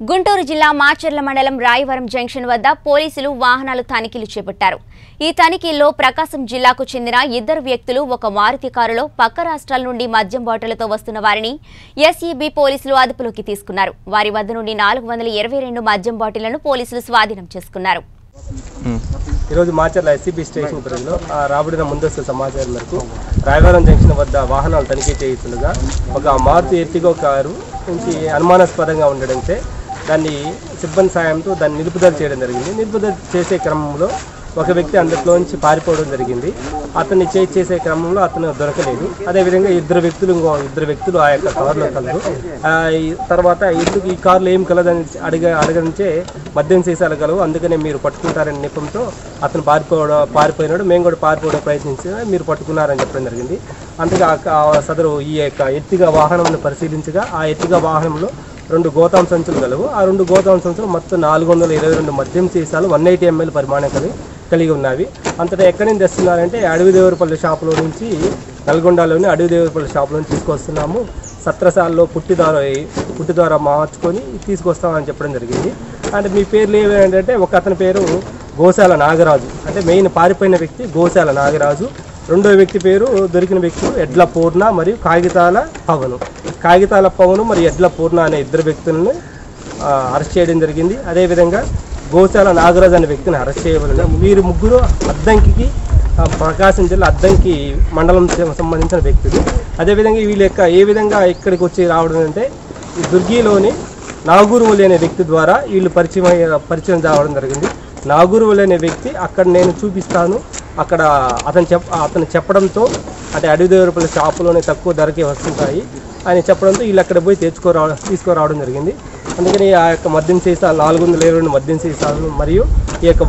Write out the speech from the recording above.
గుంటూరు జిల్లా మాచర్ల మండలం రాయవరం జంక్షన్ వద్ద పోలీసులు వాహనాలు తనిఖీలు చేపట్టారు. ఈ తనిఖీల్లో ప్రకాశం జిల్లాకు చెందిన ఇద్దరు వ్యక్తులు ఒక మారుతి కారులో పక్క రాష్ట్రాల నుండి మద్యం బాటలతో వస్తున్న వారిని ఎస్ఈబీ పోలీసులు అదుపులోకి తీసుకున్నారు. వారి వద్ద నుండి నాలుగు వందల ఇరవై రెండు మద్యం బాటిళ్ళను పోలీసులు స్వాధీనం చేసుకున్నారు. ఈరోజు మాచర్ల ఎస్సీబీ స్టేషన్ పరిధిలో ఆ రాబడిన ముందస్తు సమాచారం మేరకు రాయవరం జంక్షన్ వద్ద వాహనాలు తనిఖీ చేస్తుండగా ఒక మారుతి ఎర్టిగో కారు నుంచి అనుమానాస్పదంగా ఉండడంతో దాన్ని సిబ్బంది సాయంతో దాన్ని నిలుపుదల చేయడం జరిగింది. నిలుపుదల చేసే క్రమంలో ఒక వ్యక్తి అందులోంచి పారిపోవడం జరిగింది. అతన్ని చేజ్ చేసే క్రమంలో అతను దొరకలేదు. అదేవిధంగా ఇద్దరు వ్యక్తులు ఇంకో ఇద్దరు వ్యక్తులు ఆ యొక్క కారులో కలరు. తర్వాత ఎందుకు ఈ కారులో ఏం కలదని అడిగ అడగనించే మద్యం సీసాలు కలవు. అందుకనే మీరు పట్టుకుంటారని నిపంతో అతను పారిపోవడం పారిపోయినాడు. మేము కూడా పారిపోవడం ప్రయత్నించి మీరు పట్టుకున్నారని చెప్పడం జరిగింది. అందుకే ఆ సదరు ఈ యొక్క ఎత్తిగా వాహనంను పరిశీలించగా ఆ ఎత్తిగా వాహనంలో రెండు గోతాం సంచులు గలవు. ఆ రెండు గోతాం సంచులు మొత్తం నాలుగు వందల ఇరవై రెండు మద్యం సీసాలు వన్ ఎయిటీ ఎంఎల్ పరిమాణం కలిగి కలిగి ఉన్నవి. అంతటా ఎక్కడి నుంచి తెస్తున్నారంటే అడవి దేవరపల్లి షాపులో నుంచి నల్గొండలోని అడవి దేవరపల్లి షాపులో నుంచి తీసుకొస్తున్నాము. సత్రసాల్లో పుట్టి ద్వారా పుట్టి ద్వారా మార్చుకొని తీసుకొస్తామని చెప్పడం జరిగింది. అంటే మీ పేర్లు ఏవి ఏంటంటే ఒక అతని పేరు గోశాల నాగరాజు. అంటే మెయిన్ పారిపోయిన వ్యక్తి గోశాల నాగరాజు. రెండో వ్యక్తి పేరు దొరికిన వ్యక్తులు ఎడ్ల పూర్ణ మరియు కాగితాల పవను. కాగితాల పవను మరి ఎడ్ల పూర్ణ అనే ఇద్దరు వ్యక్తులను అరెస్ట్ చేయడం జరిగింది. అదేవిధంగా గోశాల నాగరాజ్ అనే వ్యక్తిని అరెస్ట్ చేయబడింది. వీరు ముగ్గురు అద్దంకి ప్రకాశం జిల్లా అద్దంకి మండలం సంబంధించిన వ్యక్తులు. అదేవిధంగా వీళ్ళ యొక్క ఏ విధంగా ఇక్కడికి వచ్చి రావడం అంటే దుర్గిలోని నాగూరువులు అనే వ్యక్తి ద్వారా వీళ్ళు పరిచయం పరిచయం రావడం జరిగింది. నాగూరువులు అనే వ్యక్తి అక్కడ నేను చూపిస్తాను. అక్కడ అతను చెప్ అతను చెప్పడంతో అంటే అడవి దేవరపల్లి షాపులోనే తక్కువ ధరకే వస్తుంటాయి. అని చెప్పడంతో వీళ్ళు అక్కడ పోయి తెచ్చుకోరా తీసుకురావడం జరిగింది. అందుకని ఆ యొక్క మద్యం సీసాలు నాలుగు వందల ఇరవై రెండు మద్యం సీసాలు మరియు ఈ యొక్క